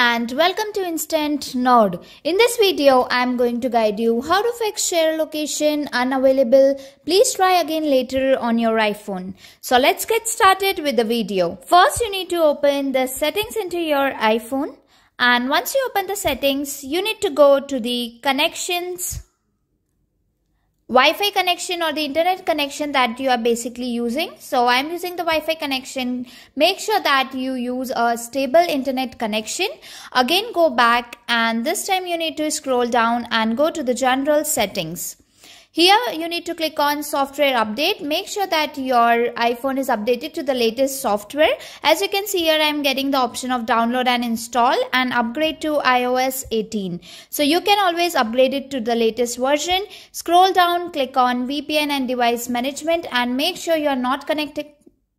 and welcome to Instant Nerd. In this video, I am going to guide you how to fix share location unavailable. Please try again later on your iPhone. So let's get started with the video. First, you need to open the settings into your iPhone. And once you open the settings, you need to go to the connections Wi-Fi connection or the internet connection that you are basically using. So I'm using the Wi-Fi connection. Make sure that you use a stable internet connection. Again go back and this time you need to scroll down and go to the general settings. Here you need to click on software update. Make sure that your iPhone is updated to the latest software. As you can see here I am getting the option of download and install and upgrade to iOS 18. So you can always upgrade it to the latest version. Scroll down, click on VPN and device management and make sure you are not connected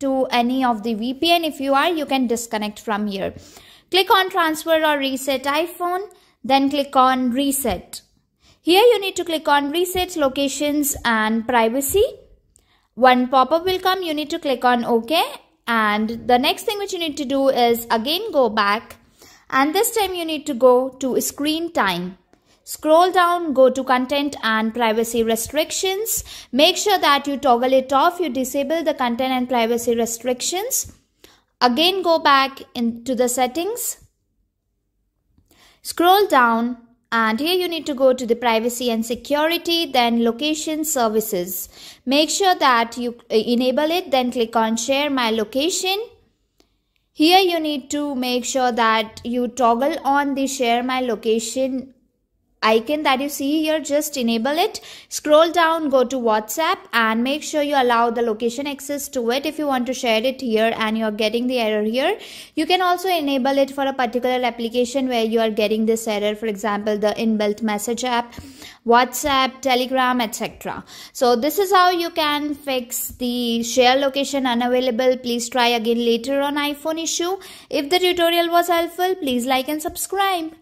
to any of the VPN. If you are, you can disconnect from here. Click on transfer or reset iPhone. Then click on reset. Here you need to click on reset locations and privacy. One pop-up will come, you need to click on OK. And the next thing which you need to do is again go back and this time you need to go to screen time. Scroll down, go to content and privacy restrictions. Make sure that you toggle it off, you disable the content and privacy restrictions. Again go back into the settings. Scroll down and here you need to go to the privacy and security then location services. Make sure that you uh, enable it then click on share my location. Here you need to make sure that you toggle on the share my location icon that you see here just enable it. Scroll down go to whatsapp and make sure you allow the location access to it if you want to share it here and you're getting the error here. You can also enable it for a particular application where you are getting this error for example the inbuilt message app whatsapp telegram etc so this is how you can fix the share location unavailable. Please try again later on iphone issue. If the tutorial was helpful please like and subscribe